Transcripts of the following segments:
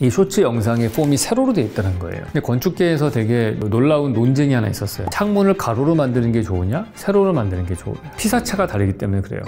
이 쇼츠 영상의 폼이 세로로 되어 있다는 거예요. 근데 건축계에서 되게 놀라운 논쟁이 하나 있었어요. 창문을 가로로 만드는 게 좋으냐, 세로로 만드는 게 좋으냐. 피사체가 다르기 때문에 그래요.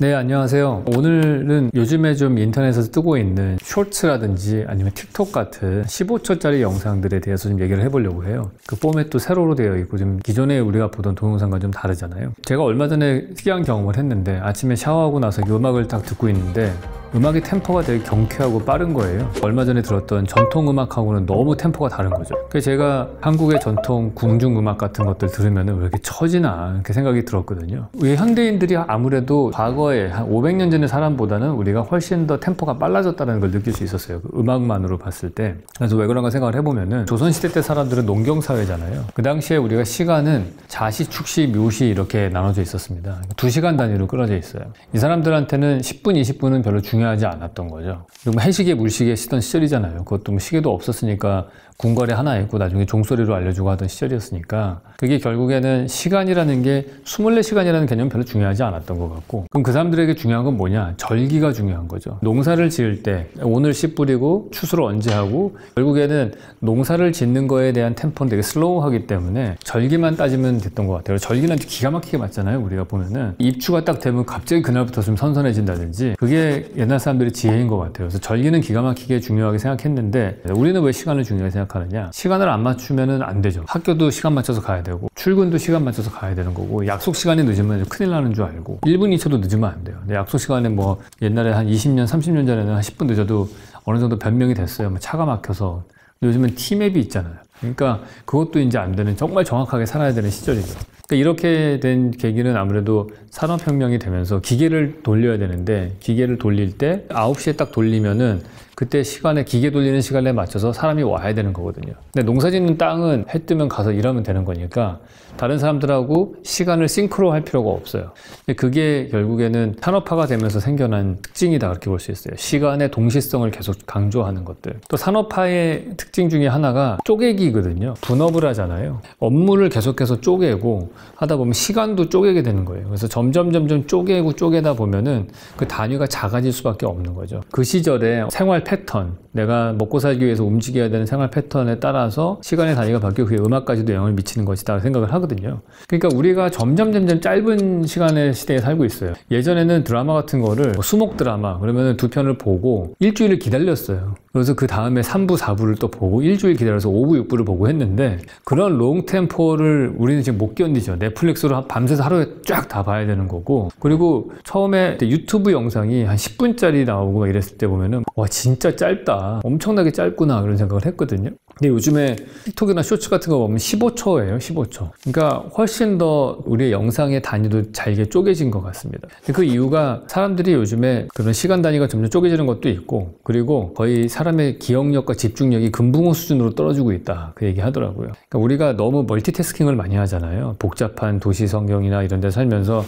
네, 안녕하세요. 오늘은 요즘에 좀 인터넷에서 뜨고 있는 쇼츠라든지 아니면 틱톡 같은 15초짜리 영상들에 대해서 좀 얘기를 해보려고 해요. 그 포맷도 세로로 되어 있고 좀 기존에 우리가 보던 동영상과 좀 다르잖아요. 제가 얼마 전에 특이한 경험을 했는데 아침에 샤워하고 나서 음악을 딱 듣고 있는데 음악의 템포가 되게 경쾌하고 빠른 거예요. 얼마 전에 들었던 전통 음악하고는 너무 템포가 다른 거죠. 그래서 제가 한국의 전통 궁중 음악 같은 것들 들으면 왜 이렇게 처지나 이렇게 생각이 들었거든요. 우리 현대인들이 아무래도 과거 에 한 500년 전의 사람보다는 우리가 훨씬 더 템포가 빨라졌다는 걸 느낄 수 있었어요. 그 음악만으로 봤을 때. 그래서 왜 그런가 생각을 해보면은 조선시대 때 사람들은 농경사회잖아요. 그 당시에 우리가 시간은 자시, 축시, 묘시 이렇게 나눠져 있었습니다. 2시간 단위로 끌어져 있어요. 이 사람들한테는 10분, 20분은 별로 중요 중요하지 않았던 거죠. 그리고 뭐 해시계, 물시계 쓰던 시절이잖아요. 그것도 뭐 시계도 없었으니까 궁궐에 하나 있고 나중에 종소리로 알려주고 하던 시절이었으니까 그게 결국에는 시간이라는 게 24시간이라는 개념 별로 중요하지 않았던 것 같고 그럼 그 사람들에게 중요한 건 뭐냐? 절기가 중요한 거죠. 농사를 지을 때 오늘 씨 뿌리고 추수를 언제 하고 결국에는 농사를 짓는 거에 대한 템포는 되게 슬로우하기 때문에 절기만 따지면 됐던 것 같아요. 절기는 기가 막히게 맞잖아요 우리가 보면은. 입추가 딱 되면 갑자기 그날부터 좀 선선해진다든지 그게 옛날 사람들의 지혜인 것 같아요. 그래서 절기는 기가 막히게 중요하게 생각했는데 우리는 왜 시간을 중요하게 생각 생각하느냐? 시간을 안 맞추면 안 되죠. 학교도 시간 맞춰서 가야 되고 출근도 시간 맞춰서 가야 되는 거고 약속 시간이 늦으면 큰일 나는 줄 알고 1분 2초도 늦으면 안 돼요. 근데 약속 시간에 뭐 옛날에 한 20년 30년 전에는 한 10분 늦어도 어느 정도 변명이 됐어요. 뭐 차가 막혀서. 요즘은 티맵이 있잖아요. 그러니까 그것도 이제 안 되는 정말 정확하게 살아야 되는 시절이죠 그러니까 이렇게 된 계기는 아무래도 산업혁명이 되면서 기계를 돌려야 되는데 기계를 돌릴 때 9시에 딱 돌리면은 그때 시간에 기계 돌리는 시간에 맞춰서 사람이 와야 되는 거거든요. 근데 농사 짓는 땅은 해 뜨면 가서 일하면 되는 거니까 다른 사람들하고 시간을 싱크로 할 필요가 없어요. 그게 결국에는 산업화가 되면서 생겨난 특징이다 그렇게 볼 수 있어요. 시간의 동시성을 계속 강조하는 것들. 또 산업화의 특징 중에 하나가 쪼개기거든요. 분업을 하잖아요. 업무를 계속해서 쪼개고 하다 보면 시간도 쪼개게 되는 거예요. 그래서 점점 점점 쪼개고 쪼개다 보면은 그 단위가 작아질 수밖에 없는 거죠. 그 시절에 생활 패턴, 내가 먹고 살기 위해서 움직여야 되는 생활 패턴에 따라서 시간의 단위가 바뀌고 그게 음악까지도 영향을 미치는 것이다 생각을 하거든요. 그러니까 우리가 점점 점점 짧은 시간의 시대에 살고 있어요. 예전에는 드라마 같은 거를 뭐 수목 드라마 그러면 두 편을 보고 일주일을 기다렸어요. 그래서 그 다음에 3부, 4부를 또 보고 일주일 기다려서 5부, 6부를 보고 했는데 그런 롱 템포를 우리는 지금 못 견디죠. 넷플릭스로 밤새서 하루에 쫙 다 봐야 되는 거고 그리고 처음에 유튜브 영상이 한 10분짜리 나오고 이랬을 때 보면은 와 진짜 짧다. 엄청나게 짧구나 그런 생각을 했거든요. 근데 요즘에 틱톡이나 쇼츠 같은 거 보면 15초예요, 15초. 그러니까 훨씬 더 우리의 영상의 단위도 잘게 쪼개진 것 같습니다. 그 이유가 사람들이 요즘에 그런 시간 단위가 점점 쪼개지는 것도 있고 그리고 거의 사람의 기억력과 집중력이 금붕어 수준으로 떨어지고 있다. 그 얘기 하더라고요. 그러니까 우리가 너무 멀티태스킹을 많이 하잖아요. 복잡한 도시 성경이나 이런 데 살면서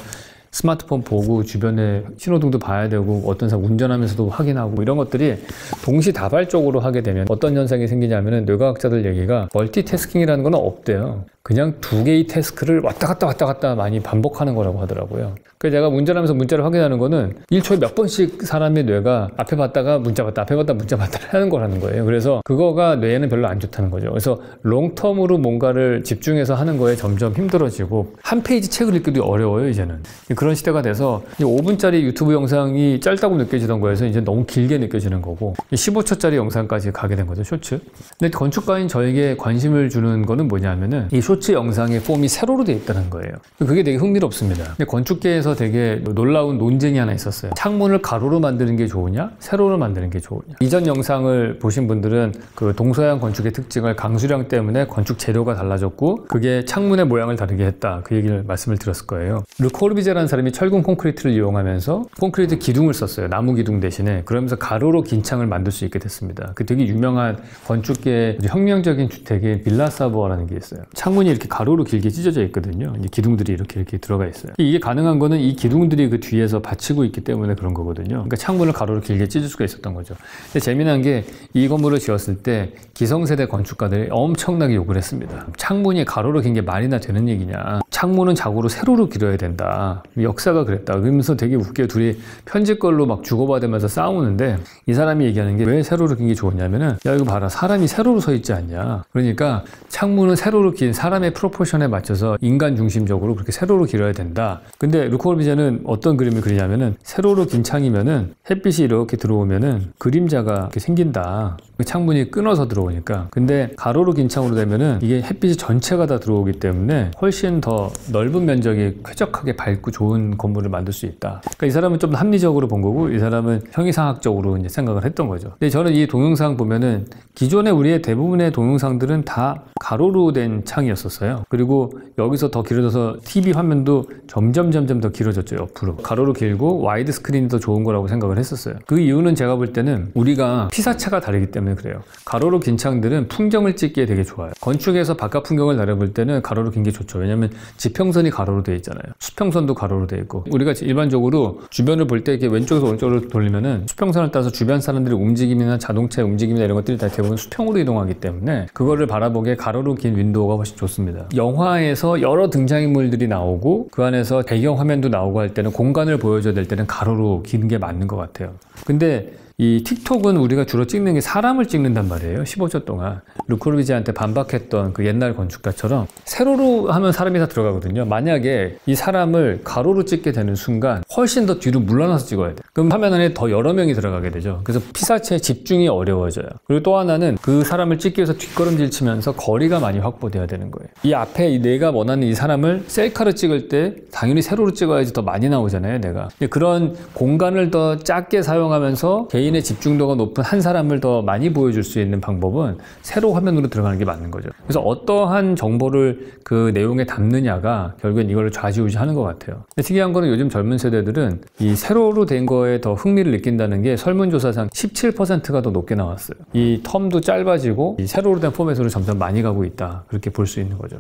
스마트폰 보고 주변에 신호등도 봐야 되고 어떤 사람 운전하면서도 확인하고 뭐 이런 것들이 동시다발적으로 하게 되면 어떤 현상이 생기냐면은 뇌과학자들 얘기가 multitasking이라는 건 없대요. 그냥 두 개의 task를 왔다 갔다 왔다 갔다 많이 반복하는 거라고 하더라고요. 그래서 제가 운전하면서 문자를 확인하는 거는 1초에 몇 번씩 사람의 뇌가 앞에 봤다가 문자 봤다, 앞에 봤다 문자 봤다 하는 거라는 거예요. 그래서 그거가 뇌에는 별로 안 좋다는 거죠. 그래서 long-term으로 뭔가를 집중해서 하는 거에 점점 힘들어지고 한 페이지 책을 읽기도 어려워요, 이제는. 그런 시대가 돼서 5분짜리 유튜브 영상이 짧다고 느껴지던 거에서 이제 너무 길게 느껴지는 거고 15초짜리 영상까지 가게 된 거죠, 쇼츠. 근데 건축가인 저에게 관심을 주는 거는 뭐냐면은 이 쇼츠 영상의 폼이 세로로 되어 있다는 거예요. 그게 되게 흥미롭습니다. 근데 건축계에서 되게 놀라운 논쟁이 하나 있었어요. 창문을 가로로 만드는 게 좋으냐, 세로로 만드는 게 좋으냐. 이전 영상을 보신 분들은 그 동서양 건축의 특징을 강수량 때문에 건축 재료가 달라졌고 그게 창문의 모양을 다르게 했다. 그 얘기를 말씀을 드렸을 거예요. 르코르비제라는 사람이 철근 콘크리트를 이용하면서 콘크리트 기둥을 썼어요. 나무 기둥 대신에. 그러면서 가로로 긴 창을 만들 수 있게 됐습니다. 그 되게 유명한 건축계의 혁명적인 주택의 빌라 사보아라는 게 있어요. 창문 창문이 이렇게 가로로 길게 찢어져 있거든요. 기둥들이 이렇게 이렇게 들어가 있어요. 이게 가능한 거는 이 기둥들이 그 뒤에서 받치고 있기 때문에 그런 거거든요. 그러니까 창문을 가로로 길게 찢을 수가 있었던 거죠. 근데 재미난 게 이 건물을 지었을 때 기성세대 건축가들이 엄청나게 욕을 했습니다. 창문이 가로로 긴 게 말이나 되는 얘기냐. 창문은 자고로 세로로 길어야 된다. 역사가 그랬다. 그러면서 되게 웃겨 둘이 편집걸로 막 주고받으면서 싸우는데 이 사람이 얘기하는 게 왜 세로로 긴 게 좋았냐면은 야 이거 봐라 사람이 세로로 서 있지 않냐. 그러니까 창문은 세로로 긴 사람의 프로포션에 맞춰서 인간 중심적으로 그렇게 세로로 길어야 된다. 근데 루코르비제는 어떤 그림을 그리냐면은 세로로 긴 창이면은 햇빛이 이렇게 들어오면은 그림자가 이렇게 생긴다. 그 창문이 끊어서 들어오니까. 근데 가로로 긴 창으로 되면은 이게 햇빛이 전체가 다 들어오기 때문에 훨씬 더 넓은 면적이 쾌적하게 밝고 좋은 건물을 만들 수 있다. 그러니까 이 사람은 좀 합리적으로 본 거고 이 사람은 형이상학적으로 이제 생각을 했던 거죠. 근데 저는 이 동영상 보면은 기존에 우리의 대부분의 동영상들은 다 가로로 된 창이었었어요. 그리고 여기서 더 길어져서 TV 화면도 점점 점점 더 길어졌죠 옆으로. 가로로 길고 와이드 스크린이 더 좋은 거라고 생각을 했었어요. 그 이유는 제가 볼 때는 우리가 피사체가 다르기 때문에 그래요. 가로로 긴 창들은 풍경을 찍기에 되게 좋아요. 건축에서 바깥 풍경을 내려볼 때는 가로로 긴 게 좋죠. 왜냐하면 지평선이 가로로 되어 있잖아요. 수평선도 가로로 되어 있고 우리가 일반적으로 주변을 볼 때 이렇게 왼쪽에서 오른쪽으로 돌리면은 수평선을 따서 주변 사람들의 움직임이나 자동차의 움직임이나 이런 것들이 다 대부분 수평으로 이동하기 때문에 그거를 바라보기에 가로로 긴 윈도우가 훨씬 좋습니다. 영화에서 여러 등장인물들이 나오고 그 안에서 배경 화면도 나오고 할 때는 공간을 보여줘야 될 때는 가로로 긴 게 맞는 것 같아요. 근데 이 틱톡은 우리가 주로 찍는 게 사람을 찍는단 말이에요. 15초 동안. 루코르비제한테 반박했던 그 옛날 건축가처럼 세로로 하면 사람이 다 들어가거든요. 만약에 이 사람을 가로로 찍게 되는 순간 훨씬 더 뒤로 물러나서 찍어야 돼. 그럼 화면 안에 더 여러 명이 들어가게 되죠. 그래서 피사체의 집중이 어려워져요. 그리고 또 하나는 그 사람을 찍기 위해서 뒷걸음질 치면서 거리가 많이 확보돼야 되는 거예요. 이 앞에 내가 원하는 이 사람을 셀카를 찍을 때 당연히 세로로 찍어야지 더 많이 나오잖아요, 내가. 그런 공간을 더 작게 사용하면서 개인 의 집중도가 높은 한 사람을 더 많이 보여줄 수 있는 방법은 세로 화면으로 들어가는 게 맞는 거죠. 그래서 어떠한 정보를 그 내용에 담느냐가 결국엔 이걸 좌지우지하는 것 같아요. 특이한 거는 요즘 젊은 세대들은 이 세로로 된 거에 더 흥미를 느낀다는 게 설문조사상 17%가 더 높게 나왔어요. 이 텀도 짧아지고 이 세로로 된 포맷으로 점점 많이 가고 있다. 그렇게 볼 수 있는 거죠.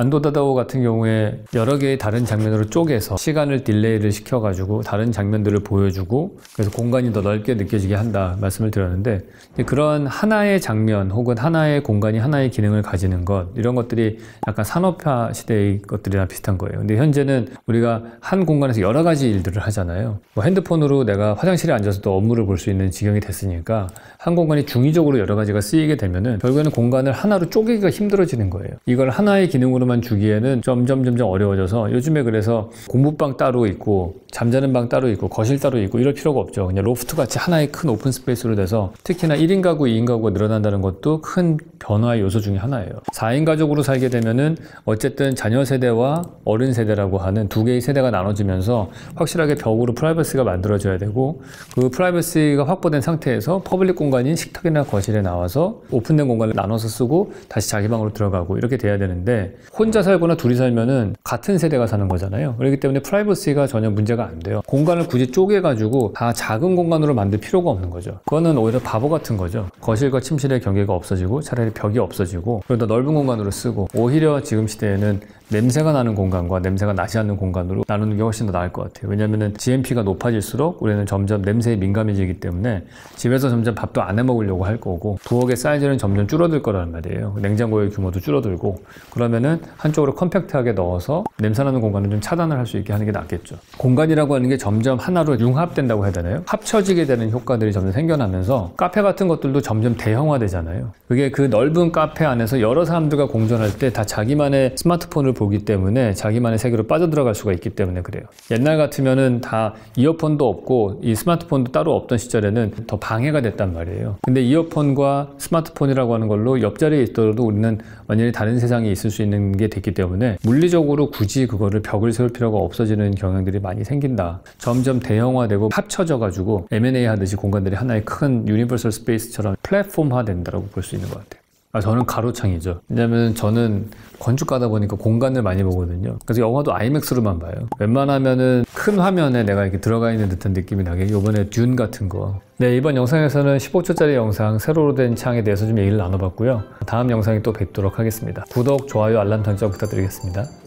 안도다다오 같은 경우에 여러 개의 다른 장면으로 쪼개서 시간을 딜레이를 시켜가지고 다른 장면들을 보여주고 그래서 공간이 더 넓게 느껴지게 한다 말씀을 드렸는데 그런 하나의 장면 혹은 하나의 공간이 하나의 기능을 가지는 것 이런 것들이 약간 산업화 시대의 것들이랑 비슷한 거예요. 근데 현재는 우리가 한 공간에서 여러 가지 일들을 하잖아요. 뭐 핸드폰으로 내가 화장실에 앉아서도 업무를 볼 수 있는 지경이 됐으니까 한 공간이 중의적으로 여러 가지가 쓰이게 되면은 결국에는 공간을 하나로 쪼개기가 힘들어지는 거예요. 이걸 하나의 기능으로 방으로만 주기에는 점점 점점 어려워져서 요즘에 그래서 공부방 따로 있고 잠자는 방 따로 있고 거실 따로 있고 이럴 필요가 없죠. 그냥 로프트 같이 하나의 큰 open space로 돼서 특히나 1인 가구, 2인 가구가 늘어난다는 것도 큰 변화의 요소 중에 하나예요. 4인 가족으로 살게 되면은 어쨌든 자녀 세대와 어른 세대라고 하는 두 개의 세대가 나눠지면서 확실하게 벽으로 프라이버시가 만들어져야 되고 그 프라이버시가 확보된 상태에서 public 공간인 식탁이나 거실에 나와서 오픈된 공간을 나눠서 쓰고 다시 자기 방으로 들어가고 이렇게 돼야 되는데 혼자 살거나 둘이 살면은 같은 세대가 사는 거잖아요. 그렇기 때문에 프라이버시가 전혀 문제가 안 돼요. 공간을 굳이 쪼개가지고 다 작은 공간으로 만들 필요가 없는 거죠. 그거는 오히려 바보 같은 거죠. 거실과 침실의 경계가 없어지고 차라리 벽이 없어지고 그리고 더 넓은 공간으로 쓰고 오히려 지금 시대에는 냄새가 나는 공간과 냄새가 나지 않는 공간으로 나누는 게 훨씬 더 나을 것 같아요. 왜냐하면 GMP가 높아질수록 우리는 점점 냄새에 민감해지기 때문에 집에서 점점 밥도 안 해 먹으려고 할 거고 부엌의 사이즈는 점점 줄어들 거라는 말이에요. 냉장고의 규모도 줄어들고 그러면은 한쪽으로 컴팩트하게 넣어서 냄새나는 공간을 좀 차단을 할 수 있게 하는 게 낫겠죠. 공간이라고 하는 게 점점 하나로 융합된다고 해야 되나요? 합쳐지게 되는 효과들이 점점 생겨나면서 카페 같은 것들도 점점 대형화되잖아요. 그게 그 넓은 카페 안에서 여러 사람들과 공존할 때 다 자기만의 스마트폰을 보기 때문에 자기만의 세계로 빠져들어갈 수가 있기 때문에 그래요. 옛날 같으면은 다 이어폰도 없고 이 스마트폰도 따로 없던 시절에는 더 방해가 됐단 말이에요. 근데 이어폰과 스마트폰이라고 하는 걸로 옆자리에 있더라도 우리는 완전히 다른 세상에 있을 수 있는 게 됐기 때문에 물리적으로 굳이 그거를 벽을 세울 필요가 없어지는 경향들이 많이 생긴다. 점점 대형화되고 합쳐져 가지고 M&A 하듯이 공간들이 하나의 큰 universal space처럼 플랫폼화 된다고 볼 수 있는 것 같아요. 아, 저는 가로창이죠. 왜냐면 저는 건축가다 보니까 공간을 많이 보거든요. 그래서 영화도 아이맥스로만 봐요. 웬만하면은 큰 화면에 내가 이렇게 들어가 있는 듯한 느낌이 나게 요번에 듄 같은 거. 네, 이번 영상에서는 15초짜리 영상 세로로 된 창에 대해서 좀 얘기를 나눠봤고요. 다음 영상에 또 뵙도록 하겠습니다. 구독, 좋아요, 알람 설정 부탁드리겠습니다.